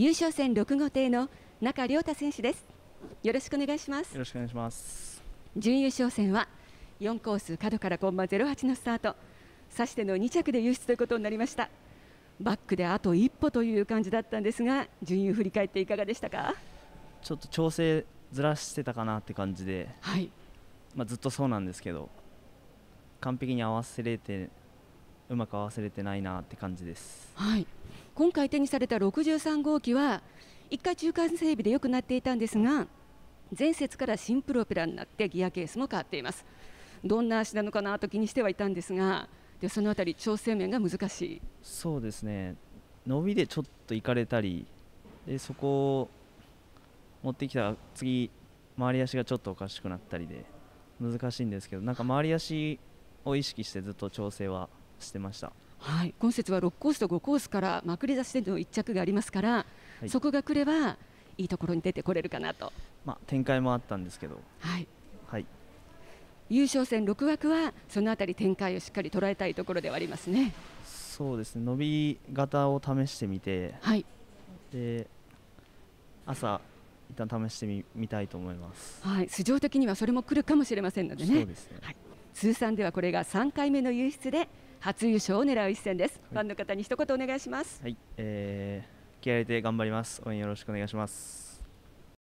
優勝戦6号艇の中亮太選手です。よろしくお願いします。よろしくお願いします。準優勝戦は4コース角からコンマ08のスタート。さしての2着で優出ということになりました。バックであと一歩という感じだったんですが順位を振り返っていかがでしたか？ちょっと調整ずらしてたかなって感じで、はい。まあ、ずっとそうなんですけど完璧に合わせれてうまく合わせれてないなって感じです、はい、今回手にされた63号機は1回中間整備で良くなっていたんですが前節から新プロペラになってギアケースも変わっています。どんな足なのかなと気にしてはいたんですがでそのあたり調整面が難しい。そうですね。伸びでちょっといかれたりでそこを持ってきたら次回り足がちょっとおかしくなったりで難しいんですけどなんか回り足を意識してずっと調整はしてました。はい、今節は6コースと5コースからまくり出しでの1着がありますから、はい。そこが来ればいいところに出てこれるかなと、まあ展開もあったんですけど。はい、はい。優勝戦6枠はそのあたり展開をしっかり捉えたいところではありますね。そうですね。伸び型を試してみてはい、で朝一旦試してみみたいと思います。はい、素性的にはそれも来るかもしれませんのでね。そうですね。はい通算ではこれが3回目の優出で初優勝を狙う一戦です、ファンの方に一言お願いしますはい、えー、気合い入れて頑張ります。応援よろしくお願いします。